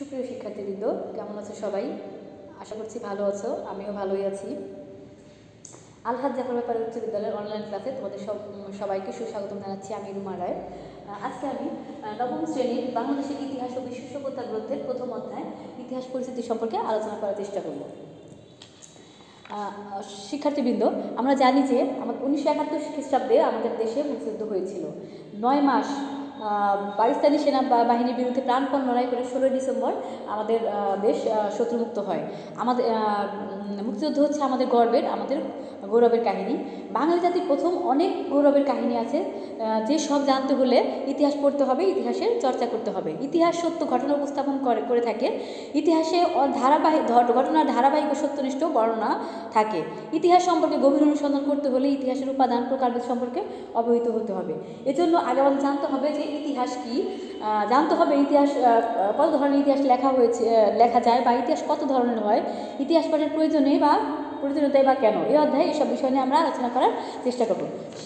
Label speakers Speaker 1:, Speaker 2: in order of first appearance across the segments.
Speaker 1: সুপ্রিয় শিক্ষার্থীবৃন্দ, কেমন আছো সবাই? আশা করছি ভালো আছো, আমিও ভালোই আছি। আলহাদ জাফর ব্যাপারে উচ্চ বিদ্যালয়ের অনলাইন ক্লাসে তোমাদের সব, সবাইকে সুস্বাগতম জানাচ্ছি, আমি রুমা রায়। আজকে আমি নবম শ্রেণির বাংলাদেশের ইতিহাস ও বিশ্ব সভ্যতা গ্রন্থের প্রথম অধ্যায়, ইতিহাস পরিস্থিতি সম্পর্কে আলোচনা করার চেষ্টা করব। শিক্ষার্থীবৃন্দ, আমরা জানি যে আমাদের উনিশশো একাত্তর খ্রিস্টাব্দে আমাদের দেশে মুক্তিযুদ্ধ হয়েছিল। নয় মাস পাকিস্তানি সেনা বাহিনীর বিরুদ্ধে প্রাণপণ লড়াই করে ষোলোই ডিসেম্বর আমাদের দেশ শত্রুমুক্ত হয়। আমাদের মুক্তিযুদ্ধ হচ্ছে আমাদের গর্বের, আমাদের গৌরবের কাহিনী। বাঙালি জাতির প্রথম অনেক গৌরবের কাহিনী আছে যে সব জানতে হলে ইতিহাস পড়তে হবে, ইতিহাসের চর্চা করতে হবে। ইতিহাস সত্য ঘটনা উপস্থাপন করে করে থাকে। ইতিহাসে ধারাবাহিক ঘটনার ধারাবাহিক ও সত্যনিষ্ঠ বর্ণনা থাকে। ইতিহাস সম্পর্কে গভীর অনুসন্ধান করতে হলে ইতিহাসের উপাদান প্রকারভেদ সম্পর্কে অবহিত হতে হবে। এজন্য আগে আমাদের জানতে হবে যে ইতিহাস কি? জানতে হবে ইতিহাস কত ধরনের ইতিহাস লেখা হয়েছে লেখা যায় বা ইতিহাস কত ধরনের হয়, ইতিহাস পাঠের প্রয়োজনে বা প্রয়োজনীয়তাই বা কেন? এই অধ্যায়ে এইসব বিষয় নিয়ে আমরা আলোচনা করার চেষ্টা করব।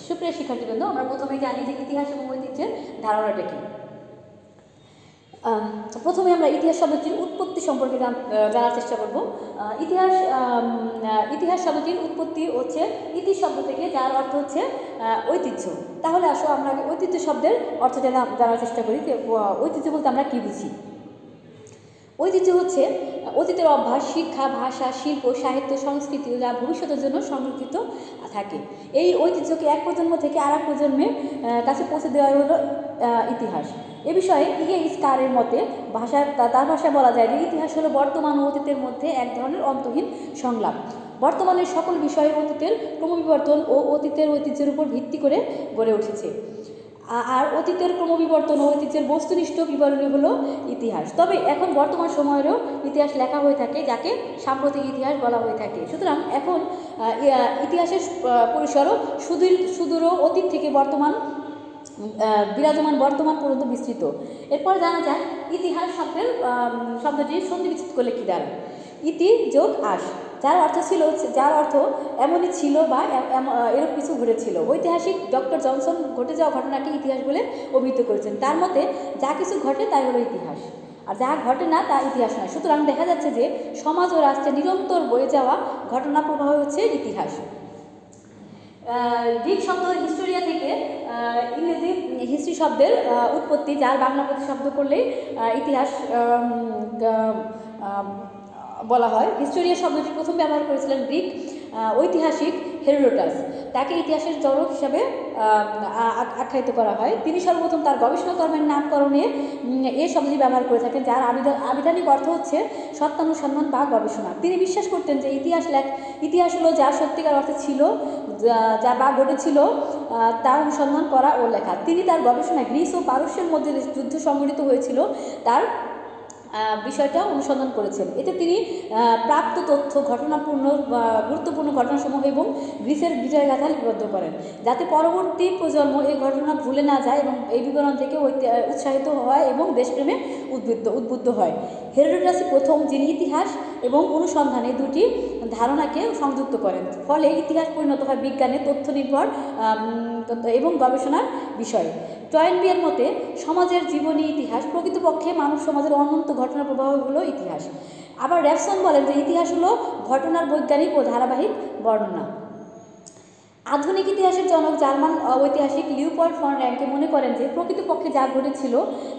Speaker 1: সুপ্রিয় শিক্ষার্থীবৃন্দ, আমরা প্রথমেই জানি যে ইতিহাস এবং ঐতিহ্যের ধারণাটা কী। প্রথমে আমরা ইতিহাস শব্দটির উৎপত্তি সম্পর্কে জান- জানার চেষ্টা করব। ইতিহাস ইতিহাস শব্দটির উৎপত্তি হচ্ছে ইতি শব্দ থেকে, যার অর্থ হচ্ছে ঐতিহ্য। তাহলে আসো আমরা ঐতিহ্য শব্দের অর্থ জানা- জানার চেষ্টা করি ঐতিহ্য বলতে আমরা কী বুঝি? ঐতিহ্য হচ্ছে অতীতের অভ্যাস, শিক্ষা, ভাষা, শিল্প, সাহিত্য, সংস্কৃতি যা ভবিষ্যতের জন্য সংরক্ষিত থাকে। এই ঐতিহ্যকে এক প্রজন্ম থেকে আর এক প্রজন্মের কাছে পৌঁছে দেওয়া হলো ইতিহাস। এ বিষয়ে ইয়ে ইস্কারের মতে ভাষা তার ভাষায় বলা যায় যে ইতিহাস হলো বর্তমান ও অতীতের মধ্যে এক ধরনের অন্তহীন সংলাপ। বর্তমানের সকল বিষয়ে অতীতের ক্রমবিবর্তন ও অতীতের ঐতিহ্যের উপর ভিত্তি করে গড়ে উঠেছে। আর অতীতের ক্রমবিবর্তন ও ঐতিহ্যের বস্তুনিষ্ঠ বিবরণী হলো ইতিহাস। তবে এখন বর্তমান সময়েরও ইতিহাস লেখা হয়ে থাকে, যাকে সাম্প্রতিক ইতিহাস বলা হয়ে থাকে। সুতরাং এখন ইতিহাসের পরিসরও সুদূর সুদূর অতীত থেকে বর্তমান বিরাজমান বর্তমান পর্যন্ত বিস্তৃত। এরপর জানা যায়, ইতিহাস শব্দের শব্দটি সন্ধি বিচ্ছেদ করলে কী দাঁড়ায়? ইতি যোগ আস। যার অর্থ ছিল যার অর্থ এমনই ছিল বা এ- এম- আহ, এরূপ কিছু ঘটেছিল। ঐতিহাসিক ডক্টর জনসন ঘটে যাওয়া ঘটনাকে ইতিহাস বলে অভিহিত করেছেন। তার মতে যা কিছু ঘটে তাই হলো ইতিহাস। আর যা ঘটে না তা ইতিহাস নয়। সুতরাং দেখা যাচ্ছে যে সমাজ ও রাষ্ট্রে নিরন্তর বয়ে যাওয়া ঘটনা প্রবাহ হচ্ছে ইতিহাস। গ্রিক শব্দ হিস্টোরিয়া থেকে ইংরেজি হিস্ট্রি শব্দের উৎপত্তি যার বাংলা প্রতিশব্দ করলেই ইতিহাস বলা হয়। হিস্টোরিয়া শব্দটি প্রথম ব্যবহার করেছিলেন গ্রিক ঐতিহাসিক হেরোডোটাস। তাকে ইতিহাসের জনক হিসাবে আখ্যায়িত করা হয়। তিনি সর্বপ্রথম তার গবেষণা কর্মের নামকরণে এ শব্দটি ব্যবহার করে থাকেন, যার আবিধা- আবিধানিক অর্থ হচ্ছে সত্যানুসন্ধান বা গবেষণা। তিনি বিশ্বাস করতেন যে ইতিহাস লেখ, ইতিহাস হলো যা সত্যিকার অর্থে ছিল, যা- বা ঘটেছিল তার অনুসন্ধান করা ও লেখা। তিনি তার গবেষণায় গ্রিস ও পারস্যের মধ্যে যুদ্ধ সংঘটিত হয়েছিল, তার বিষয়টা অনুসন্ধান করেছেন। এতে তিনি প্রাপ্ত তথ্য, ঘটনাপূর্ণ গুরুত্বপূর্ণ ঘটনাসমূহ এবং গ্রিসের বিজয়গাথা লিপিবদ্ধ করেন। যাতে পরবর্তী প্রজন্ম এই ঘটনা ভুলে না যায় এবং এই বিবরণ থেকে উৎসাহিত হয় এবং দেশপ্রেমে উদ্বুদ্ধ উদ্বুদ্ধ হয়। হেরোডোটাসই প্রথম, যিনি ইতিহাস এবং অনুসন্ধানে দুটি ধারণাকে সংযুক্ত করেন, ফলে ইতিহাস পরিণত হয় বিজ্ঞানে, তথ্য নির্ভর এবং গবেষণার বিষয়। টয়েনবিয়ার মতে সমাজের জীবনী, ইতিহাস, প্রকৃতপক্ষে মানব সমাজের অনন্ত ঘটনা প্রবাহ হলো ইতিহাস। আবার র্যাপসন বলেন যে ইতিহাস হলো ঘটনার বৈজ্ঞানিক ও ধারাবাহিক বর্ণনা। আধুনিক ইতিহাসের জনক জার্মান ঐতিহাসিক লিউপয়েন্ট ফন র্যাঙ্কে মনে করেন যে প্রকৃতপক্ষে যা ঘটেছিল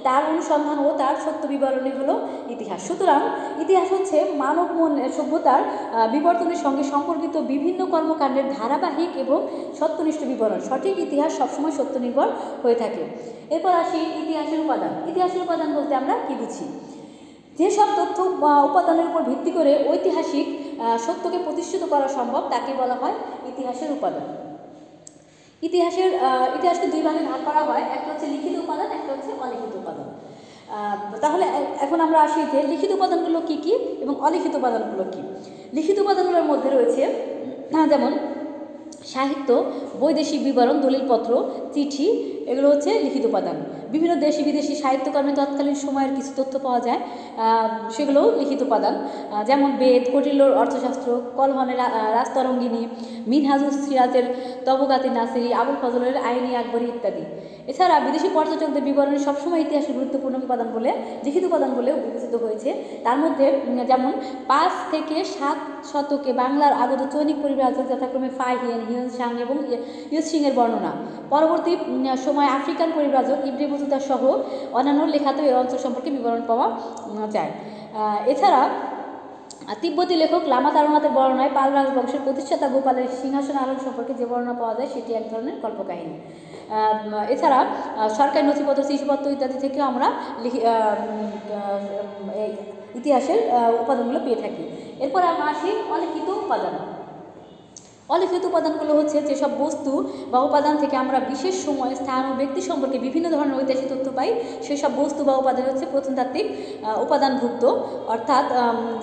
Speaker 1: তার অনুসন্ধান ও তার সত্য বিবরণী হলো ইতিহাস। সুতরাং ইতিহাস হচ্ছে মানব মনের সভ্যতার বিবর্তনের সঙ্গে সম্পর্কিত বিভিন্ন কর্মকাণ্ডের ধারাবাহিক এবং সত্যনিষ্ঠ বিবরণ। সঠিক ইতিহাস সবসময় সত্যনির্ভর হয়ে থাকে। এরপর আসি ইতিহাসের উপাদান। ইতিহাসের উপাদান বলতে আমরা কী বুঝি? যেসব তথ্য উপাদানের উপর ভিত্তি করে ঐতিহাসিক সত্যকে প্রতিষ্ঠিত করা সম্ভব তাকে বলা হয় ইতিহাসের উপাদান। ইতিহাসের ইতিহাসকে দুই ভাগে ভাগ করা হয়। একটা হচ্ছে লিখিত উপাদান একটা হচ্ছে অলিখিত উপাদান। তাহলে এখন আমরা আসি যে লিখিত উপাদানগুলো কী কী এবং অলিখিত উপাদানগুলো কী? লিখিত উপাদানগুলোর মধ্যে রয়েছে আহ, যেমন সাহিত্য, বৈদেশিক বিবরণ, দলিলপত্র, চিঠি, এগুলো হচ্ছে লিখিত উপাদান। বিভিন্ন দেশি বিদেশি সাহিত্যকর্মে তৎকালীন সময়ের কিছু তথ্য পাওয়া যায় সেগুলোও লিখিত উপাদান। যেমন বেদ কটিল্লোর অর্থশাস্ত্র কলহনের রাস্তরঙ্গিনী, মিনহাজুল সিরাজের তবগাতি নাসিরি, আবুল ফজলের আইনি আকবরী ইত্যাদি। এছাড়া বিদেশি পর্যটকদের বিবরণী সবসময় ইতিহাসের গুরুত্বপূর্ণ উপাদান বলে, লিখিত উপাদান বলে বিবেচিত হয়েছে। তার মধ্যে যেমন পাঁচ থেকে সাত শতকে বাংলার আগত চৈনিক পরিব্রাজক যথাক্রমে ফাহিয়েন হিয়ন সাং এবং ইয়ুজ সিংয়ের বর্ণনা। পরবর্তী সময় আফ্রিকান পরিব্রাজক ইব্রি মজুদার সহ অন্যান্য লেখাতেও এই অঞ্চল সম্পর্কে বিবরণ পাওয়া যায়। এছাড়া, তিব্বতী লেখক লামা তারনাথের বর্ণনায় পাল রাজবংশের প্রতিষ্ঠাতা গোপালের সিংহাসন আলোক সম্পর্কে যে বর্ণনা পাওয়া যায়, সেটি এক ধরনের কল্পকাহিনী। এছাড়া সরকারি নথিপত্র শিশুপত্র ইত্যাদি থেকেও আমরা ইতিহাসের উপাদানগুলো পেয়ে থাকি। এরপর আমরা আসি অলিখিত উপাদান। অলিখিত উপাদানগুলো হচ্ছে যেসব বস্তু বা উপাদান থেকে আমরা বিশেষ সময়, স্থান ও ব্যক্তি সম্পর্কে বিভিন্ন ধরনের ঐতিহাসিক তথ্য পাই, সেসব বস্তু বা উপাদান হচ্ছে প্রত্নতাত্ত্বিক উপাদানভুক্ত। অর্থাৎ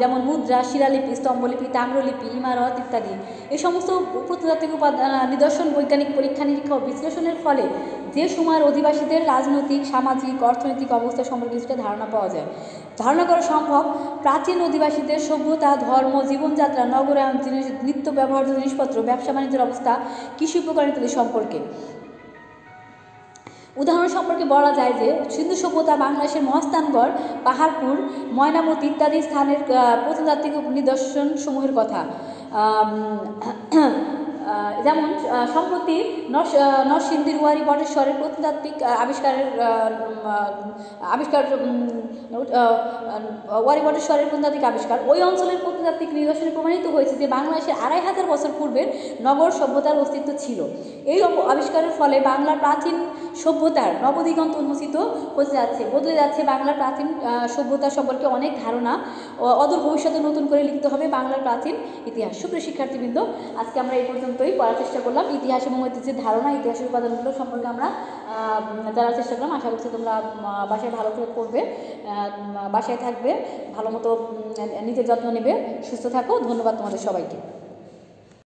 Speaker 1: যেমন মুদ্রা, শিলালিপি, স্তম্ভলিপি, তাম্রলিপি, ইমারত ইত্যাদি। এই সমস্ত প্রত্নতাত্ত্বিক উপাদান নিদর্শন, বৈজ্ঞানিক পরীক্ষা নিরীক্ষা ও বিশ্লেষণের ফলে যে সময়ের অধিবাসীদের রাজনৈতিক, সামাজিক, অর্থনৈতিক অবস্থা সম্পর্কে কিছুটা ধারণা পাওয়া যায়। ধারণা করা সম্ভব, প্রাচীন অধিবাসীদের সভ্যতা, ধর্ম, জীবনযাত্রা, নগরায়ন, জিনিস, নিত্য ব্যবহার্য জিনিসপত্র, ব্যবসা বাণিজ্যের অবস্থা, কৃষি উপকরণ ইত্যাদি সম্পর্কে। উদাহরণ সম্পর্কে বলা যায় যে, সিন্ধু সভ্যতা বাংলাদেশের মহাস্থানগড়, পাহাড়পুর, ময়নামতি ইত্যাদি স্থানের প্রত্নতাত্ত্বিক নিদর্শন সমূহের কথা যেমন সম্প্রতি নরসিংদীর ওয়ারি বটেশ্বরের প্রত্নতাত্ত্বিক আবিষ্কারের আবিষ্কার ওয়ারি বটেশ্বরের প্রত্নতাত্ত্বিক আবিষ্কার। ওই অঞ্চলের প্রত্নতাত্ত্বিক নিদর্শনে প্রমাণিত হয়েছে যে বাংলাদেশে আড়াই হাজার বছর পূর্বের নগর সভ্যতার অস্তিত্ব ছিল। এই আবিষ্কারের ফলে বাংলার প্রাচীন সভ্যতার নবদিগন্ত উন্মোচিত হতে যাচ্ছে, বদলে যাচ্ছে বাংলার প্রাচীন সভ্যতা সম্পর্কে অনেক ধারণা। অদূর ভবিষ্যতে নতুন করে লিখতে হবে বাংলার প্রাচীন ইতিহাস। সুপ্রিয় শিক্ষার্থীবৃন্দ, আজকে আমরা এই পর্যন্তই পড়ার চেষ্টা করলাম। ইতিহাস এবং ঐতিহ্যের ধারণা ইতিহাসের উপাদানগুলো সম্পর্কে আমরা জানার চেষ্টা করলাম। আশা করছি তোমরা বাসায় ভালো করে পড়বে বাসায় থাকবে, ভালো মতো নিজের যত্ন নেবে, সুস্থ থাকো। ধন্যবাদ তোমাদের সবাইকে।